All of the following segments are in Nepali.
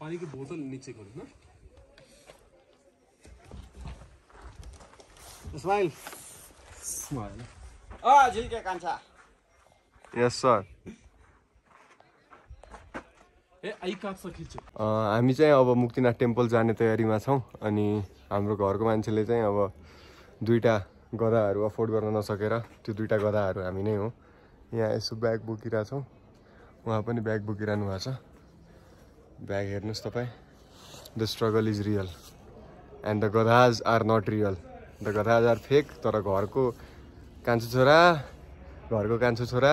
पानी की बोतल नीचे करो ना स्माइल स्माइल अ झिल्के कान्छा। Yes sir. हामी चाहिँ अब मुक्तिनाथ टेम्पल जाने तयारीमा छौँ अनि हाम्रो घरको मान्छेले चाहिँ अब दुईवटा गदाहरू अफोर्ड गर्न नसकेर त्यो दुईवटा गदाहरू हामी नै हो। यहाँ यसो ब्याग बोकिरहेछौँ। उहाँ पनि ब्याग बोकिरहनु भएको छ। ब्याग हेर्नुहोस् तपाईँ। The struggle is real and the गधाज are not real the गधाज आर फेक तर घरको कान्छो छोरा घरको कान्छो छोरा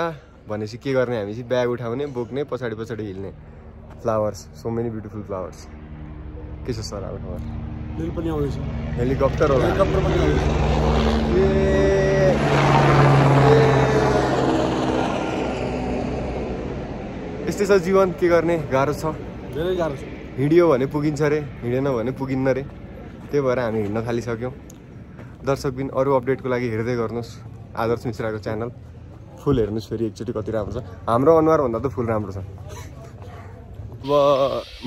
भनेपछि के गर्ने हामी? चाहिँ ब्याग उठाउने बोक्ने पछाडि पछाडि हिँड्ने flowers so many beautiful flowers के छ सर अब खबर? पनि आउँदैछ। हेलिकप्टर होला हेलिकप्टर पनि आउँदैछ। यस्तै छ जीवन के गर्ने? गाह्रो छ। धेरै गाह्रो छ। हिँडियो भने पुगिन्छ अरे हिँडेन भने पुगिन्न अरे त्यही भएर हामी हिँड्न थालिसक्यौँ। दर्शकबिन अरू अपडेटको लागि हेर्दै गर्नुहोस्। आदर्श मिश्राको च्यानल। फुल हेर्नुहोस् फेरि एकचोटि कति राम्रो छ। हाम्रो अनुहारभन्दा त फुल राम्रो छ। अब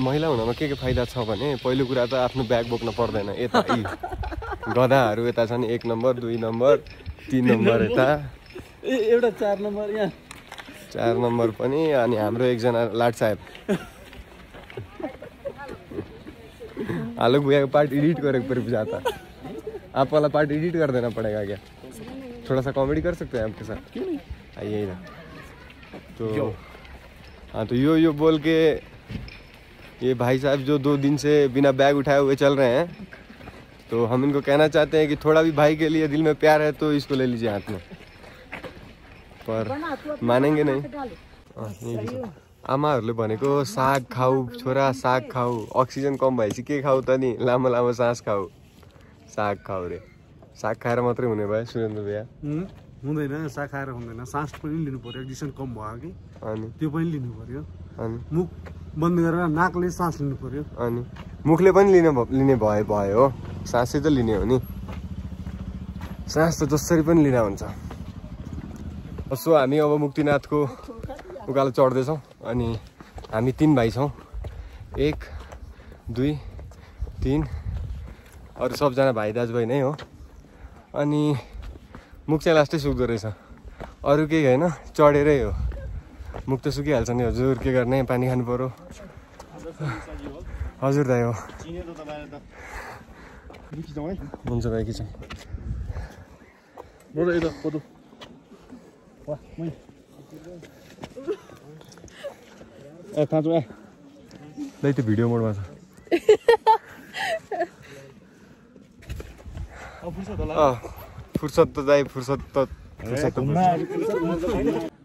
महिला हुनमा के के फाइदा छ भने पहिलो कुरा त आफ्नो ब्याग बोक्न पर्दैन। यता यी गधाहरू यता छन्। एक नम्बर दुई नम्बर तिन नम्बर यता। एउटा चार नम्बर यहाँ। चार नम्बर पनि अनि हाम्रो एकजना लाट साहेब। आलोक भैया का पार्ट एडिट करे पर भी जाता। आप वाला पार्ट एडिट कर देना पड़ेगा क्या? थोड़ा सा कॉमेडी कर सकते हैं आपके साथ? आइए इधर तो हाँ तो यो यो बोल के ये भाई साहब जो दो दिन से बिना बैग उठाए हुए चल रहे हैं तो हम इनको कहना चाहते हैं कि थोड़ा भी भाई के लिए दिल में प्यार है तो इसको ले लीजिए हाथ में। पर मानेंगे नहीं। आमाहरूले भनेको साग खाऊ छोरा साग खाऊ अक्सिजन कम भएपछि के खाऊ त नि? लामो लामो सास खाऊ। साग खाऊ रे। साग खाएर मात्रै हुने भयो सुरेन्द्र भैया। हुँदैन साग खाएर हुँदैन। सास पनि लिनु पर्यो अक्सिजन कम भयो कि? अनि? त्यो पनि लिनु पर्यो। अनि? मुख बन्द गरेर नाकले सास लिनु पर्यो। अनि? मुखले पनि लिने लिने भए भयो हो। सासै त लिने हो नि। सास त जसरी पनि लिँदा हुन्छ। सो हामी अब मुक्तिनाथको उकालो चढ्दैछौँ। अनि हामी तिन भाइ छौँ। एक दुई तिन अरू सबजना भाइ दाजुभाइ नै हो। अनि मुख चाहिँ लास्टै सुक्दो रहेछ। अरू केही होइन चढेरै हो। मुख त सुकिहाल्छ नि हजुर के गर्ने पानी खानु पऱ्यो हजुर दाइ हो। हुन्छ भाइ कि छ ए ए। दाइ त्यो भिडियो मोडमा छ फुर्सद त दाइ फुर्सद त फुर्सद त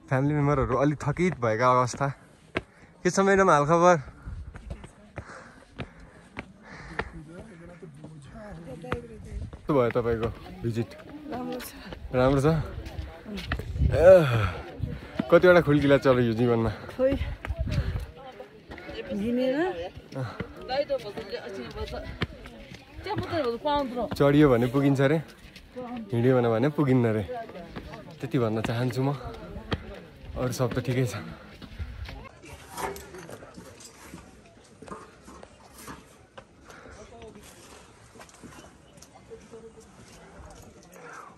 फ्यामिली मेम्बरहरू अलिक थकित भएका अवस्था। के छ म्याडम हालखबर कस्तो भयो तपाईँको? भिजिट राम्रो छ। कतिवटा खुल्किला चल्यो यो जीवनमा? चढियो भने पुगिन्छ अरे। हिँड्यो भने भने पुगिन्न अरे। त्यति भन्न चाहन्छु म। अरू सब त ठिकै छ।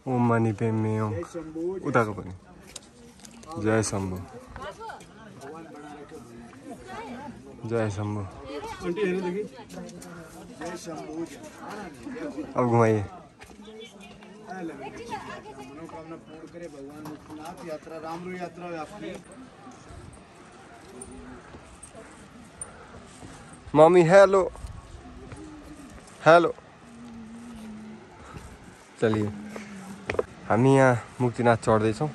ओम मनी पेमे उताको पनि। जय शम्भु। जय शम्भु अब घुमाइए। मनोकामना पूर्ण करे भगवान मुक्तिनाथ यात्रा राम्रो यात्रा हो आपकी मम्मी हेलो। हेलो। चलिए। हामी यहाँ मुक्तिनाथ चढ्दैछौँ।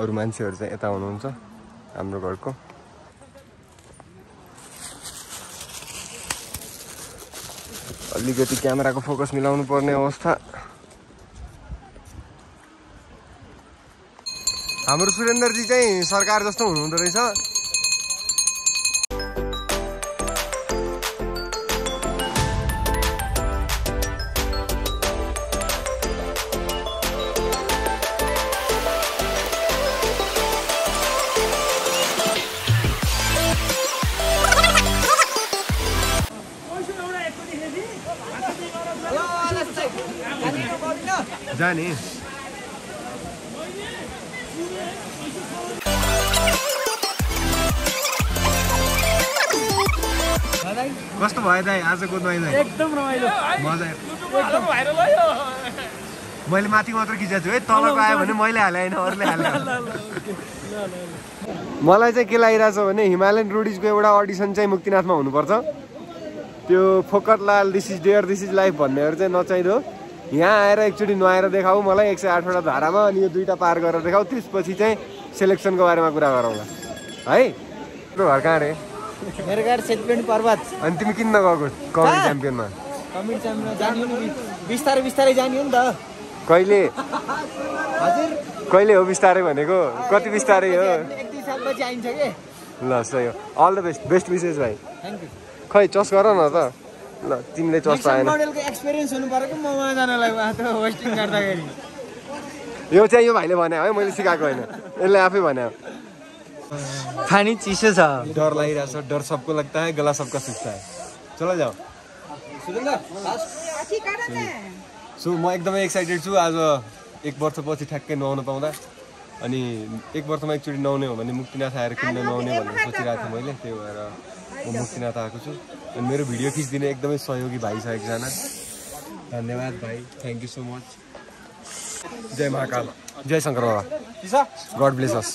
अरू मान्छेहरू चाहिँ यता हुनुहुन्छ हाम्रो घरको। अलिकति क्यामेराको फोकस मिलाउनु पर्ने अवस्था। हाम्रो सुरेन्द्रजी चाहिँ सरकार जस्तो हुनुहुँदो रहेछ। जाने कस्तो भयो दाइ? आजको नुहाइ एकदम रमाइलो। मजा। मैले माथि मात्र खिचेको छु। है तलको आयो भने मैले हालेँ होइन? अरूले हाले। मलाई चाहिँ के लागिरहेछ भने हिमालयन रोडिजको एउटा अडिसन चाहिँ मुक्तिनाथमा हुनुपर्छ। त्यो फोकटलाल this is dare this is life भन्नेहरू चाहिँ नचाहिँदो। यहाँ आएर एकचोटि नुहाएर देखाऊ मलाई एक सय आठवटा धारामा अनि यो दुइटा पार गरेर देखाऊ। त्यसपछि चाहिँ सेलेक्सनको बारेमा कुरा गरौँला। है? तिम्रो घर कहाँ रे? मेरो गाडी सेटपेन्ट पर्वत। अनि तिमी किन नगएको कमेडी च्याम्पियनमा? जाने नि बिस्तारै बिस्तारै जाने हो नि त। कहिले? हजुर। कहिले हो बिस्तारै भनेको? कति बिस्तारै हो? ल सही हो। अल द बेस्ट बेस्ट विशेष भाइ। थ्याङ्क यू खै चस गर न त। ल तिमीले चस पाएन मोडलको एक्सपिरियन्स हुनु पऱ्यो कि म उहाँ जानलाई वेस्टिङ गर्दाखेरि। यो चाहिँ यो भाइले भने है मैले सिकाएको होइन। यसले आफै भने खानी चिसो छ। डर लागिरहेछ डर सबको लाग्दा है गला सबका सुक्ता है। चलो जाऊ। सो म एकदमै एक्साइटेड छु आज एक वर्षपछि ठ्याक्कै नुहाउन पाउँदा। अनि एक वर्षमा एकचोटि नुहाउने हो भने मुक्तिनाथ आएर किन नुहाउने भनेर सोचिरहेको थिएँ मैले त्यही भएर। म मुक्तिनाथ आएको छु। अनि मेरो भिडियो खिचिदिने एकदमै सहयोगी भाइ छ एकजना। धन्यवाद भाइ। थ्याङ्क यू सो मच जय महाकाल। जय शङ्कर बाबा। गड ब्लेस अस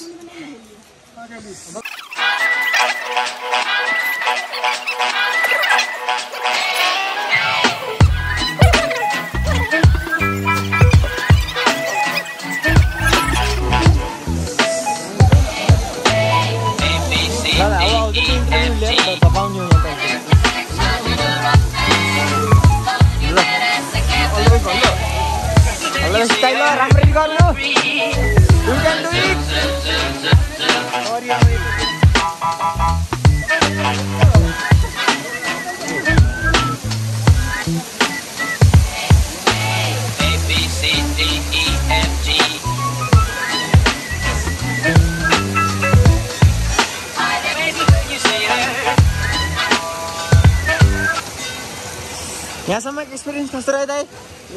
यहाँसम्म एक्सपिरियन्स कस्तो रह्यो दाइ?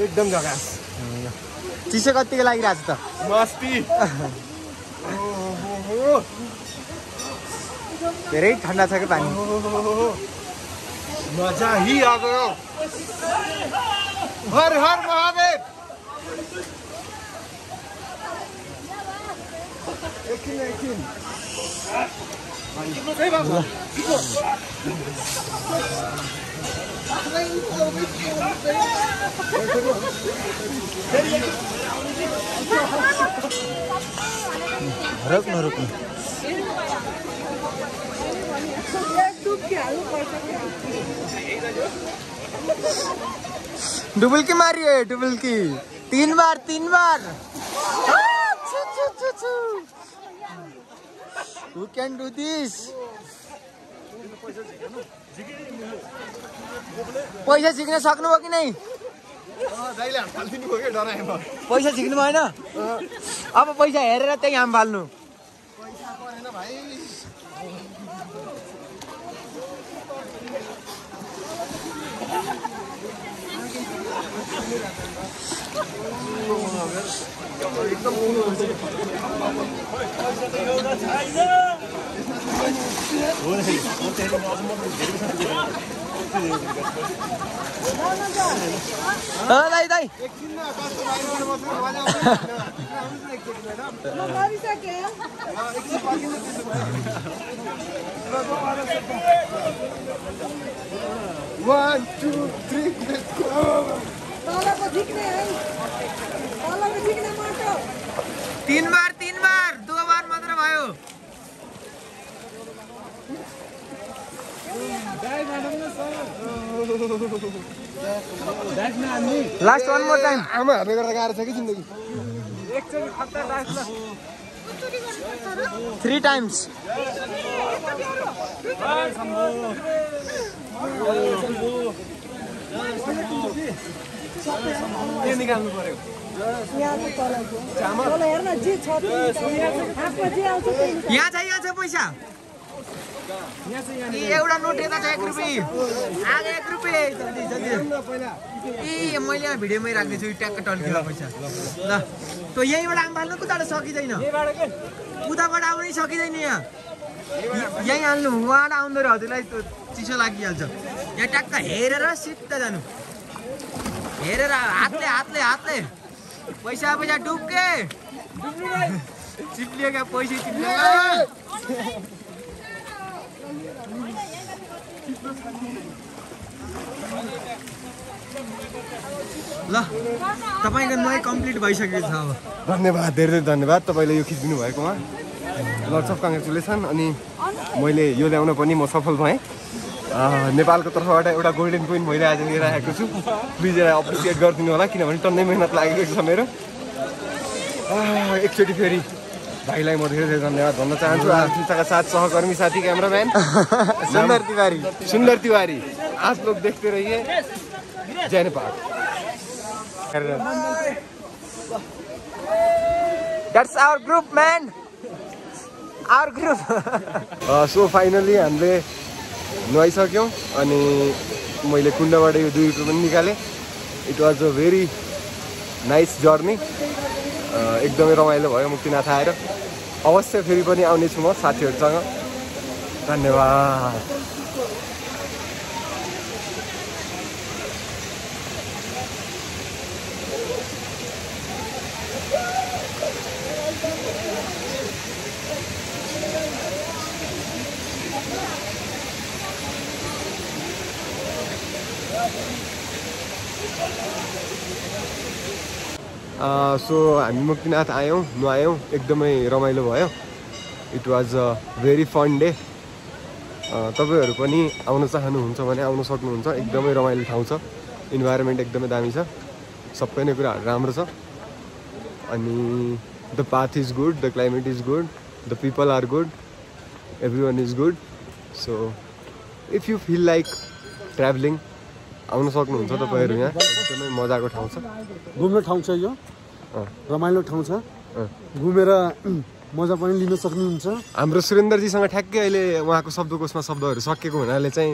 एकदम झकास चिसो कतिको लागिरहेको छ त? मस्ती। धेरै ठन्डा छ कि पानी? मजा ही आ गयो। हर हर महादेव। एकछिन एकछिन रुक ना रुक डुबल की मारी है, डुबल की। तीन बार तीन बार। हु कैन डू दिस पैसा झिक्न। सक्नुभयो कि नै? पैसा झिक्नु भएन? अब पैसा हेरेर त्यही हाम फाल्नु अँ, दाइ दाइ वान टू थ्री तलको झिक्ने है तलको झिक्ने माटो तिन बार तिन बार दो बार मात्र भयो लास्ट वान मोर टाइम आमा हार्ने गर्दा गाह्रो छ कि जिन्दगी? थ्री टाइम्स यहाँ चाहिँ तलको तल हेर्न जे छ यहाँ छ। यहाँ छ पैसा। एउटा नोट यता एक रुपियाँ एक रुपियाँ ए मैले यहाँ भिडियोमै राख्दैछु ट्याक्क टल्कियो पैसा। ल त यहीँबाट आम फाल्नु कुदाबाट सकिँदैन। उताबाट आउनै सकिँदैन यहाँ। यहीँ हाल्नु उहाँबाट आउँदो हजुरलाई त्यो चिसो लागिहाल्छ। यहाँ ट्याक्क हेरेर सिधा जानु। हेरेर हातले हातले हातले। पैसा पैसा डुब्के चिप्लियो क्या पैसा चिप्लियो ल तपाईँको नुहाई कम्प्लिट भइसकेको छ अब। धन्यवाद धेरै धेरै धन्यवाद तपाईँले यो खिचिदिनु भएकोमा। लट्स अफ कङ्ग्रेचुलेसन अनि मैले यो ल्याउन पनि म सफल भएँ। नेपालको तर्फबाट एउटा गोल्डन कोइन मैले आज लिएर आएको छु। प्लिज यसलाई अप्रिसिएट गरिदिनु होला किनभने टन्नै मेहनत लागेको छ मेरो। एकचोटि फेरि भाइलाई म धेरै धेरै धन्यवाद भन्न चाहन्छु। आफिसका साथ सहकर्मी साथी क्यामराम्यान। सुन्दर तिवारी। सुन्दर तिवारी। आप लोग देखते रहिए जय Nepal. That's our group man our group so finally हामीले नुहाइसक्यौँ अनि मैले कुण्डबाट यो दुई रुपियाँ पनि निकालेँ। It was a very nice journey एकदमै रमाइलो भयो मुक्तिनाथ आएर। अवश्य फेरि पनि आउनेछु म साथीहरूसँग। धन्यवाद। सो हामी मुक्तिनाथ आयौँ नुहायौँ एकदमै रमाइलो भयो। It was a very fun day तपाईँहरू पनि आउन चाहनुहुन्छ भने आउन सक्नुहुन्छ एकदमै रमाइलो ठाउँ छ। इन्भाइरोमेन्ट एकदमै दामी छ। सबै नै कुराहरू राम्रो छ। अनि the path is good the climate is good the people are good everyone is good so if you feel like travelling आउन सक्नुहुन्छ तपाईँहरू यहाँ। एकदमै मजाको ठाउँ छ। घुम्ने ठाउँ छ यो। रमाइलो ठाउँ छ। घुमेर मजा पनि लिन सक्नुहुन्छ। हाम्रो सुरेन्द्रजीसँग ठ्याक्कै अहिले उहाँको शब्दकोशमा शब्दहरू सकिएको हुनाले चाहिँ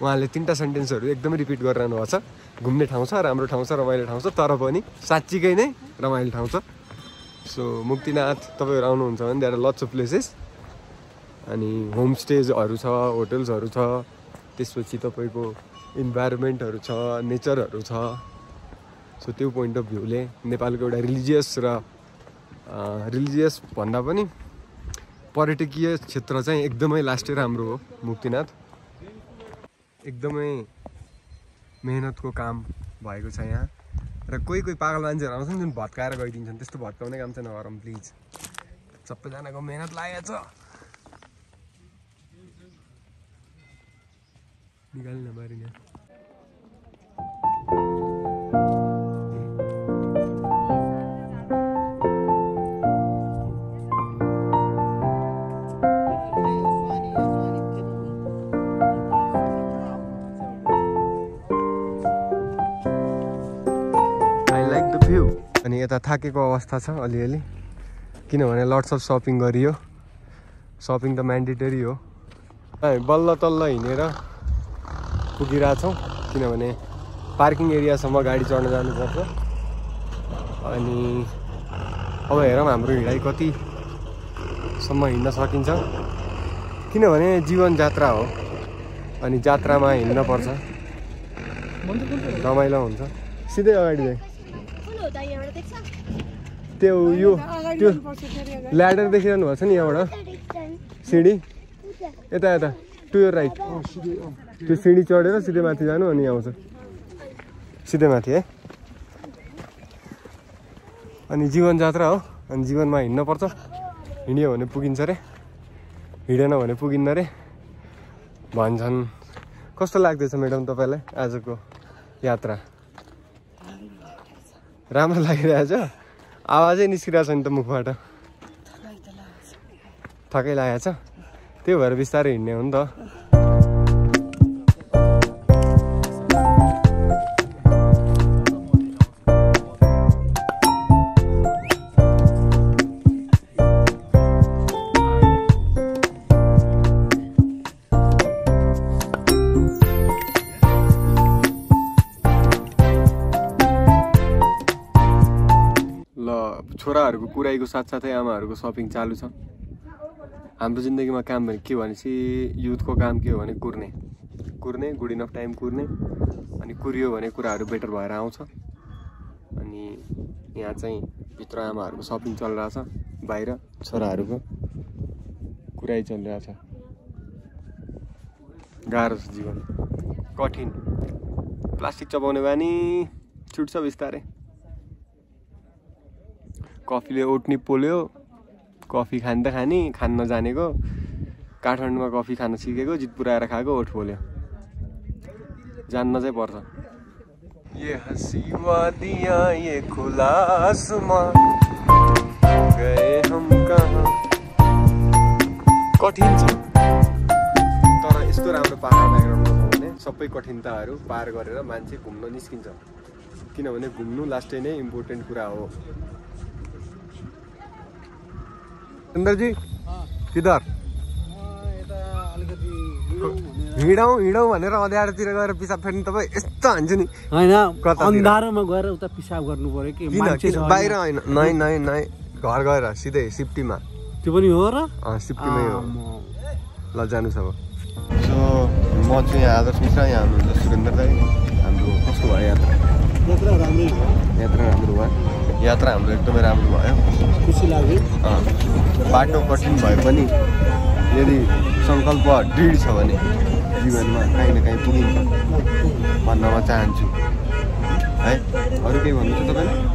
उहाँले तिनवटा सेन्टेन्सहरू एकदमै रिपिट गरिरहनु भएको छ। घुम्ने ठाउँ छ राम्रो ठाउँ छ रमाइलो ठाउँ छ तर पनि साँच्चीकै नै रमाइलो ठाउँ छ। सो मुक्तिनाथ तपाईँहरू आउनुहुन्छ भने देयर लट्स अफ प्लेसेस अनि होमस्टेजहरू छ होटल्सहरू छ। त्यसपछि तपाईँको इन्भाइरोमेन्टहरू छ नेचरहरू छ. सो त्यो पोइन्ट अफ भ्यूले नेपालको एउटा रिलिजियस र रिलिजियस भन्दा पनि पर्यटकीय क्षेत्र चाहिँ एकदमै लास्टै राम्रो हो मुक्तिनाथ। एकदमै मेहनतको काम भएको छ यहाँ। र कोही कोही पागल मान्छेहरू आउँछन् जुन भत्काएर गइदिन्छन् त्यस्तो भत्काउने काम चाहिँ नगरौँ प्लिज। सबैजनाको मेहनत लागेको छ। निकाल्नु अनि यता थाकेको अवस्था छ अलिअलि। किनभने लट्स अफ सपिङ गरियो। सपिङ त म्यान्डेटरी हो बल्ल तल्ल हिँडेर पुगिरहेछौँ किनभने पार्किङ एरियासम्म गाडी चढ्न जानुपर्छ। अनि अब हेरौँ हाम्रो हिँडाइ कतिसम्म हिँड्न सकिन्छ। किनभने जीवन जात्रा हो अनि जात्रामा हिँड्नपर्छ रमाइलो हुन्छ। सिधै अगाडि त्यो यो त्यो ल्याडर देखिरहनु भएको छ नि यहाँबाट? सिँढी यता यता टु यो राइट। त्यो सिँढी चढेर सिधै माथि जानु अनि आउँछ। सिधै माथि है? अनि जीवन जात्रा हो अनि जीवनमा हिँड्नुपर्छ हिँड्यो भने पुगिन्छ अरे हिँडेन भने पुगिन्न अरे भन्छन्। कस्तो लाग्दैछ म्याडम तपाईँलाई आजको यात्रा? राम्रो लागिरहेछ। आवाजै निस्किरहेछ नि त मुखबाट। थकै लागेको छ। त्यो भएर बिस्तारै हिँड्ने हो नि त। कुराइको साथसाथै आमाहरूको सपिङ चालु छ। हाम्रो जिन्दगीमा काम भने के भनेपछि युथको काम के हो भने कुर्ने। कुर्ने गुड इनफ टाइम कुर्ने अनि कुरियो भने कुराहरू बेटर भएर आउँछ। अनि यहाँ चाहिँ भित्र आमाहरूको सपिङ चलिरहेछ बाहिर छोराहरूको कुराइ चलिरहेछ। गाह्रो छ जीवन। कठिन। प्लास्टिक चबाउने बानी छुट्छ बिस्तारै। कफीले ओट्नी पोल्यो कफी खाँदा खाने खान नजानेको काठमाडौँमा कफी खान सिकेको जितपुर आएर खाएको ओठ पोल्यो। जान्न चाहिँ पर्छ। ये हसी वादियाँ ये खुला आसमां गए हम कहाँ? कठिन छ। तर यस्तो राम्रो पाहाड ब्याकग्राउन्डमा छ भने सबै कठिनताहरू पार गरेर मान्छे घुम्न निस्किन्छ। किनभने घुम्नु लास्टै नै इम्पोर्टेन्ट कुरा हो। सुन्दरजी किधर हिँडौँ हिँडौँ भनेर अँध्यारोतिर गएर पिसाब फेर्नु तपाईँ यस्तो हान्छु नि होइन? अन्धारोमा गएर उता पिसाब गर्नु पर्यो कि बाहिर होइन नै नै नै घर गएर सिधै सिफ्टीमा त्यो पनि हो र अँ सिफ्टीमै हो। ल जानुहोस् अब सो म चाहिँ यहाँ आदर्श मिश्र यहाँ हुनुहुन्छ सुरेन्द्र दाई हाम्रो कस्तो भयो यात्रा यात्रा राम्रै यात्रा राम्रो भयो यात्रा हाम्रो एकदमै राम्रो भयो। खुसी लाग्यो। बाटो कठिन भए पनि यदि सङ्कल्प दृढ छ भने जीवनमा काहीँ न काहीँ पुगिन्छ। भन्न म चाहन्छु। है अरू केही भन्नु छ तपाईँले